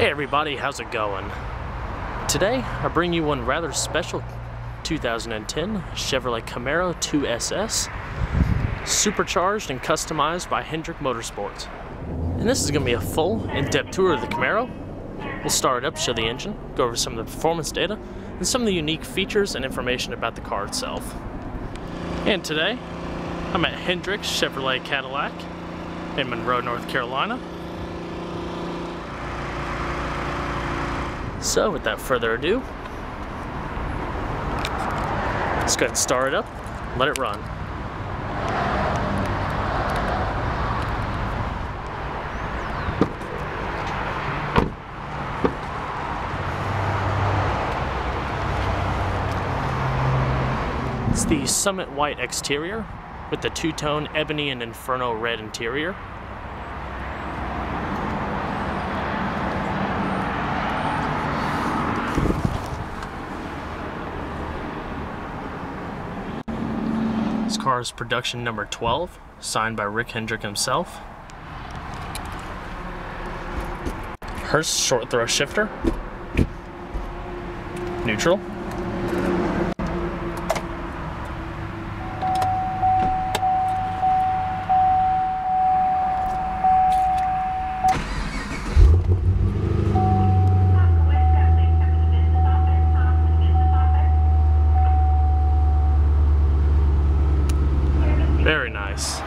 Hey everybody, how's it going? Today I bring you one rather special 2010 Chevrolet Camaro 2SS supercharged and customized by Hendrick Motorsports. And this is going to be a full in-depth tour of the Camaro. We'll start it up, show the engine, go over some of the performance data, and some of the unique features and information about the car itself. And today, I'm at Hendrick's Chevrolet Cadillac in Monroe, North Carolina. So without further ado, let's go ahead and start it up, let it run. It's the Summit White exterior with the two-tone ebony and inferno red interior. This car is production number 12, signed by Rick Hendrick himself. Hurst short throw shifter. Neutral. Very nice.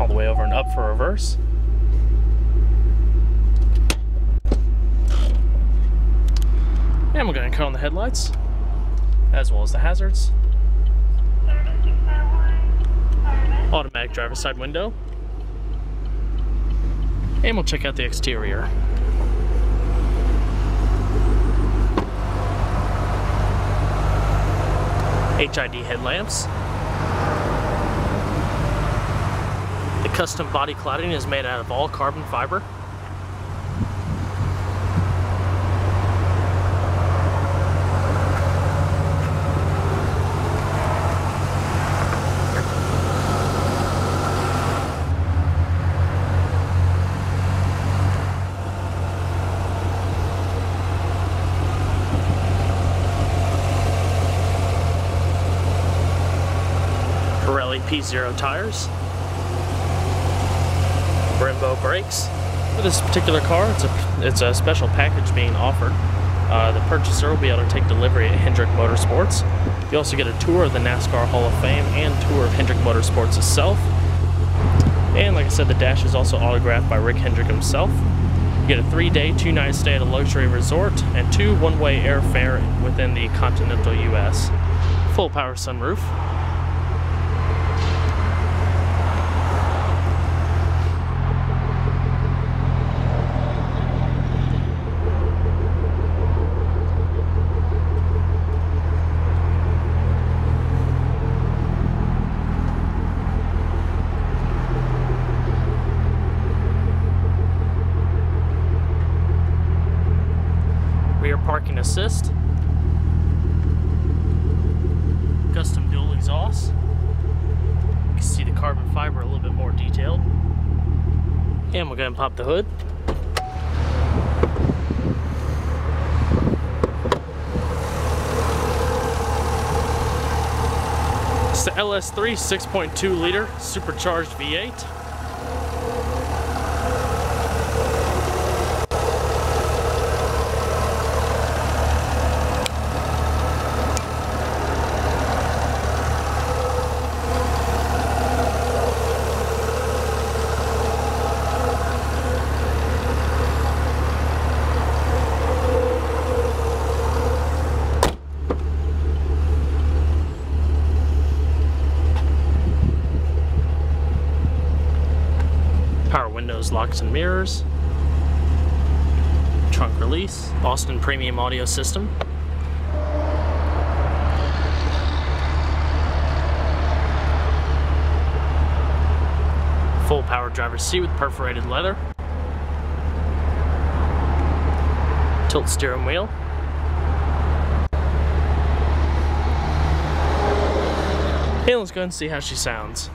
all the way over and And we're going to cut on the headlights, as well as the hazards. Automatic driver side window. And we'll check out the exterior. HID headlamps. The custom body cladding is made out of all carbon fiber. Pirelli P0 tires. Brakes. For this particular car, it's a, it's a special package being offered. Uh, the purchaser will be able to take delivery at Hendrick Motorsports. You also get a tour of the NASCAR Hall of Fame and tour of Hendrick Motorsports itself. And like I said, the dash is also autographed by Rick Hendrick himself. You get a three-day, two-night stay at a luxury resort and two one-way airfare within the continental U.S. Full power sunroof. Assist, custom dual exhaust. You can see the carbon fiber a little bit more detailed. And we'll go ahead and pop the hood. It's the LS3 6.2 liter supercharged V8. Locks, and mirrors. trunk release, Boston premium audio system, full power driver's seat with perforated leather, tilt steering wheel, Hey, let's go and see how she sounds.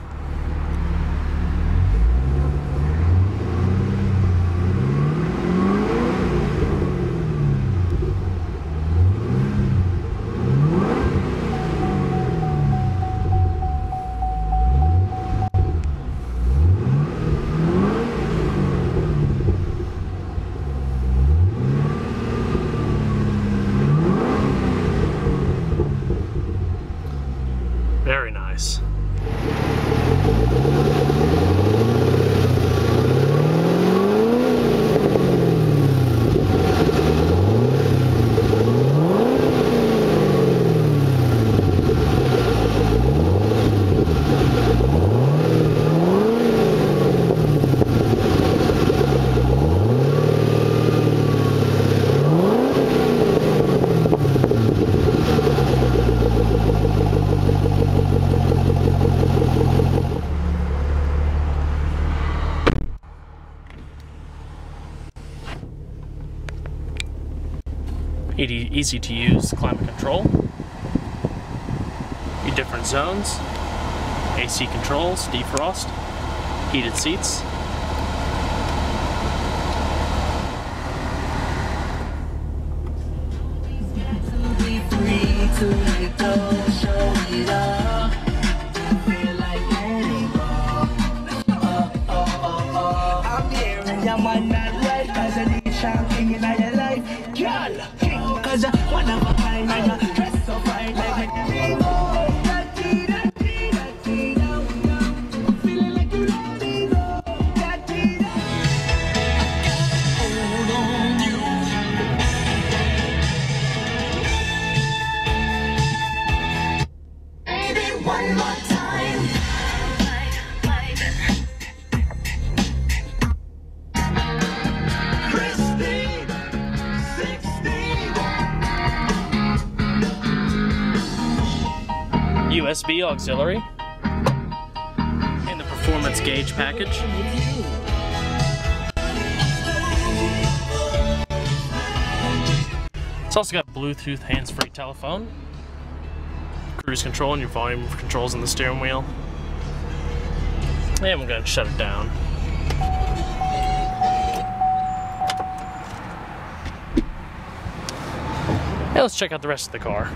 Very nice. Easy, to use climate control. Your different zones. AC controls, defrost, heated seats. Free USB auxiliary. And the performance gauge package. It's also got Bluetooth hands-free telephone, cruise control, and your volume controls on the steering wheel. And we're gonna shut it down. Now let's check out the rest of the car.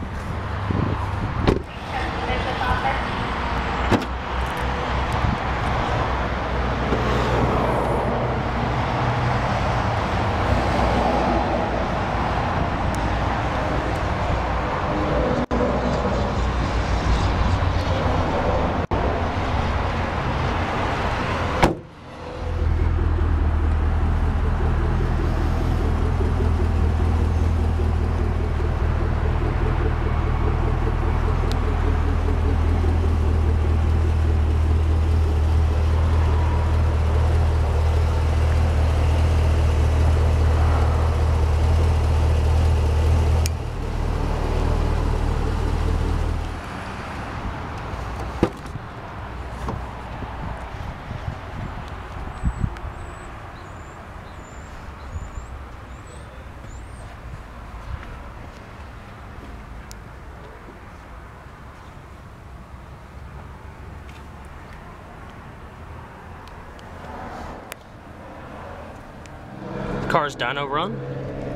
Car's dyno run.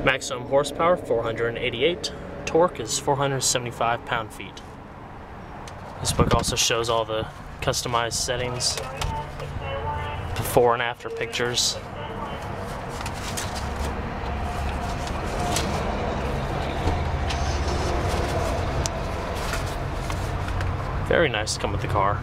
Maximum horsepower 488. Torque is 475 pound feet. This book also shows all the customized settings, before and after pictures. Very nice to come with the car.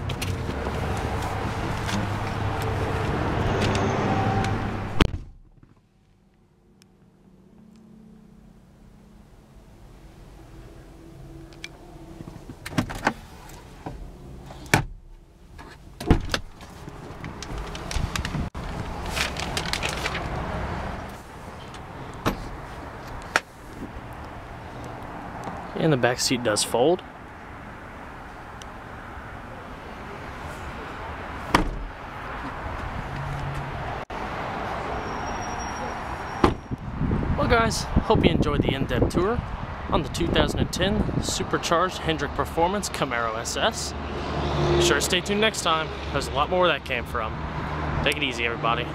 And the back seat does fold. Well guys, hope you enjoyed the in-depth tour on the 2010 Supercharged Hendrick Performance Camaro SS. Be sure to stay tuned next time. There's a lot more where that came from. Take it easy everybody.